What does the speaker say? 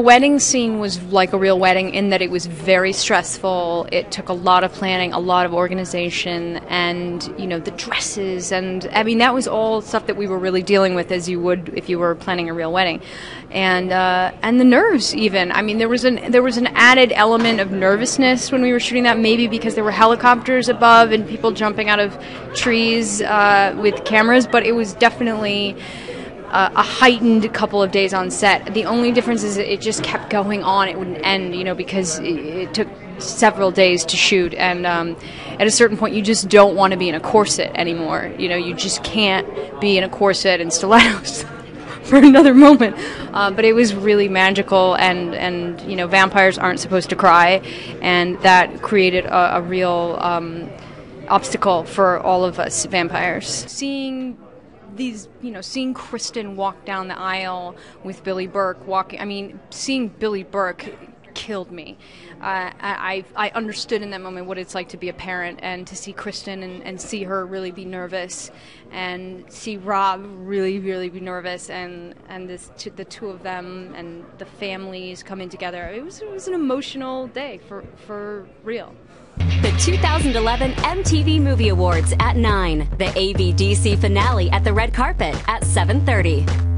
wedding scene was like a real wedding in that it was very stressful. It took a lot of planning, a lot of organization, and you know the dresses, and I mean that was all stuff that we were really dealing with as you would if you were planning a real wedding, and uh, and the nerves even. I mean there was an there was an added element of nervousness when we were shooting that, maybe because there were helicopters above and people jumping out of trees uh, with cameras, but it was definitely a heightened couple of days on set. The only difference is it just kept going on. It wouldn't end, you know, because it, it took several days to shoot. And um, at a certain point, you just don't want to be in a corset anymore. You know, you just can't be in a corset and stilettos. for another moment, uh, but it was really magical, and and you know vampires aren't supposed to cry, and that created a, a real um, obstacle for all of us vampires. Seeing these, you know, seeing Kristen walk down the aisle with Billy Burke walking, I mean, seeing Billy Burke killed me. Uh, I, I understood in that moment what it's like to be a parent and to see Kristen and, and see her really be nervous and see Rob really, really be nervous and, and this, the two of them and the families coming together. It was, it was an emotional day for, for real. The 2011 MTV Movie Awards at 9. The ABDC finale at the red carpet at 7:30.